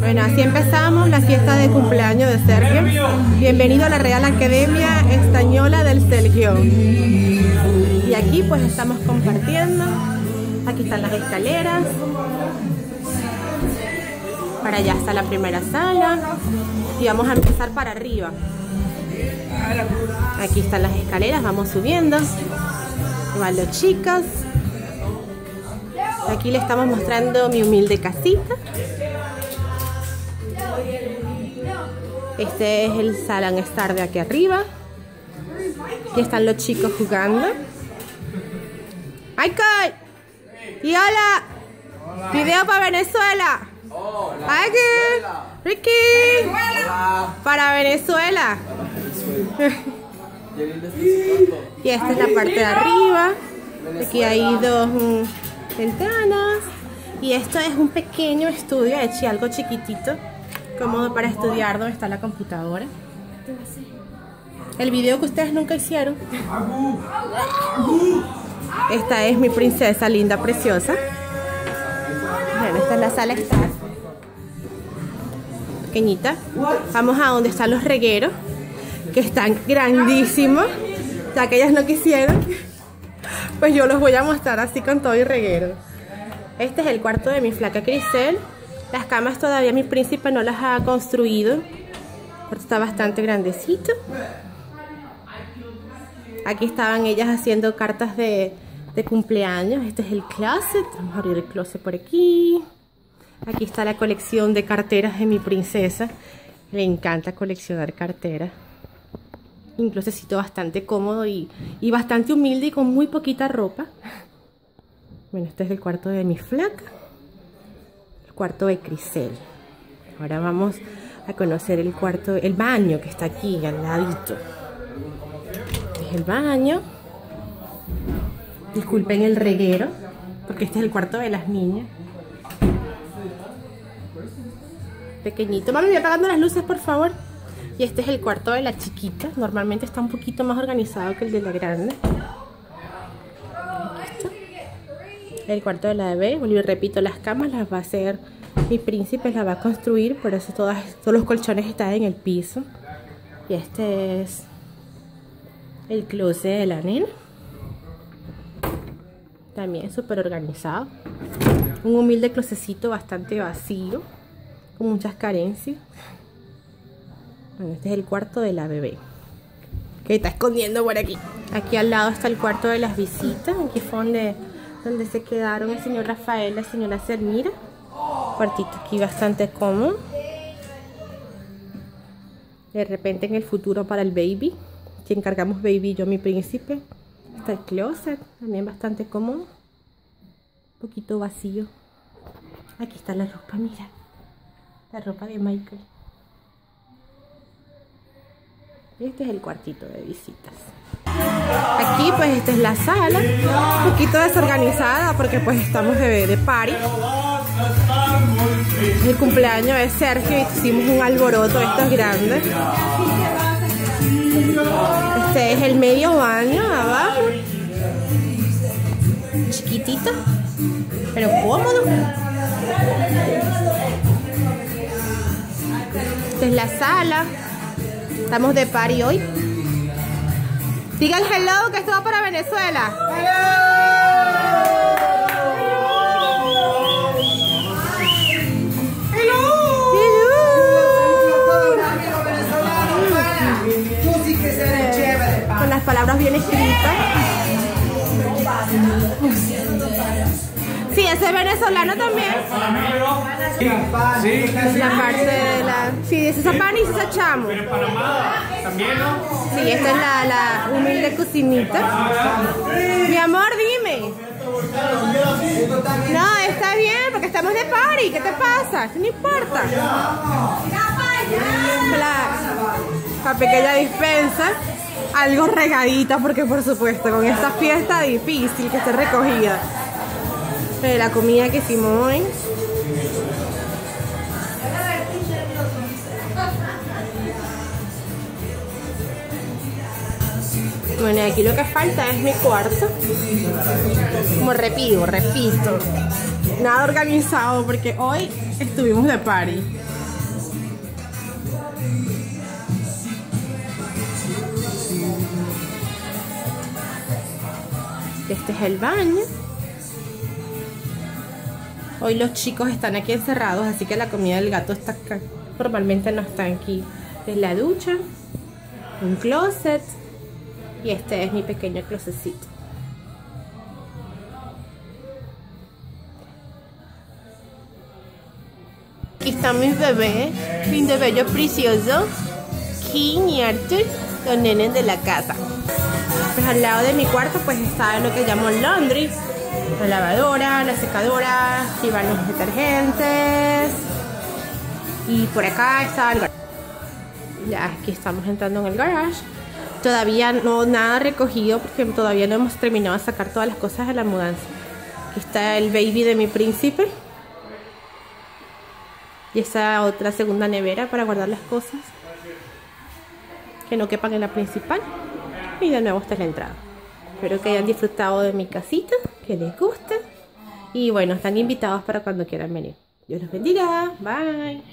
Bueno, así empezamos la fiesta de cumpleaños de Sergio. Bienvenido a la Real Academia Española del Sergio. Y aquí pues estamos compartiendo. Aquí están las escaleras. Para allá está la primera sala. Y vamos a empezar para arriba. Aquí están las escaleras, vamos subiendo. Igual los chicos. Aquí le estamos mostrando mi humilde casita. Este es el salón estar de aquí arriba. Aquí están los chicos jugando. ¡Michael! ¡Y hola! ¡Video para Venezuela! ¡Aquí! ¡Ricky! ¡Para Venezuela! y esta es la parte de arriba. Aquí hay dos mm, ventanas. Y esto es un pequeño estudio hecho algo chiquitito cómodo para estudiar donde está la computadora. El video que ustedes nunca hicieron. Esta es mi princesa linda, preciosa. Bueno, esta es la sala estar. Pequeñita. Vamos a donde están los regueros, que están grandísimos. Ya que ellas no quisieron, pues yo los voy a mostrar así con todo y reguero. Este es el cuarto de mi flaca Crisel. Las camas todavía mi príncipe no las ha construido. Porque está bastante grandecito. Aquí estaban ellas haciendo cartas de, de cumpleaños. Este es el closet. Vamos a abrir el closet por aquí. Aquí está la colección de carteras de mi princesa. Le encanta coleccionar carteras. Un closetcito bastante cómodo y, y bastante humilde y con muy poquita ropa. Bueno, este es el cuarto de mi flaca cuarto de Crisel. Ahora vamos a conocer el cuarto, el baño que está aquí al ladito. Es el baño. Disculpen el reguero, porque este es el cuarto de las niñas. Pequeñito. Mami, voy apagando las luces, por favor. Y este es el cuarto de la chiquita. Normalmente está un poquito más organizado que el de la grande. El cuarto de la bebé. Bueno, y repito, las camas las va a hacer mi príncipe, las va a construir, por eso todos los colchones están en el piso. Y este es el closet de la nena. También súper organizado. Un humilde closecito bastante vacío, con muchas carencias. Bueno, este es el cuarto de la bebé. Que está escondiendo por aquí. Aquí al lado está el cuarto de las visitas. Aquí fue donde donde se quedaron el señor Rafael y la señora Sermira. Cuartito aquí bastante cómodo. De repente en el futuro para el baby, que encargamos baby yo mi príncipe. Está el closet, también bastante cómodo. Un poquito vacío. Aquí está la ropa, mira. La ropa de Michael. Este es el cuartito de visitas. Aquí pues esta es la sala, un poquito desorganizada porque pues estamos de, de party. El cumpleaños de Sergio y hicimos un alboroto, esto es grande. Este es el medio baño abajo. Chiquitito, pero cómodo. Esta es la sala. Estamos de party hoy. Digan hello, que esto va para Venezuela. Hello. Con las palabras bien escritas. Sí, ese es venezolano también. Sí, sí. La parte de la... Sí, ese es pan y ese es chamo. Pero Panamá también, ¿no? Sí, esta es la, humilde cocinita. Mi amor, dime. No, está bien, porque estamos de party. ¿Qué te pasa? No importa. La, la pequeña dispensa. Algo regadita, porque por supuesto, con esta fiesta difícil que esté recogida la comida que hicimos hoy. Aquí lo que falta es mi cuarto. Como repito, repito. nada organizado porque hoy estuvimos de party. Este es el baño. Hoy los chicos están aquí encerrados, así que la comida del gato está acá. Normalmente no está aquí. Es la ducha, un closet y este es mi pequeño closetcito. Aquí están mis bebés, de bello precioso, King y Arthur, los nenes de la casa. Pues al lado de mi cuarto pues está lo que llamo laundry, la lavadora, la secadora, aquí van los detergentes. Y por acá está el garage. Ya aquí estamos entrando en el garage. Todavía no nada recogido porque todavía no hemos terminado de sacar todas las cosas de la mudanza. Aquí está el baby de mi príncipe. Y esa otra segunda nevera para guardar las cosas que no quepan en la principal. Y de nuevo esta es la entrada. Espero que hayan disfrutado de mi casita, que les guste. Y bueno, están invitados para cuando quieran venir. Dios los bendiga. Bye.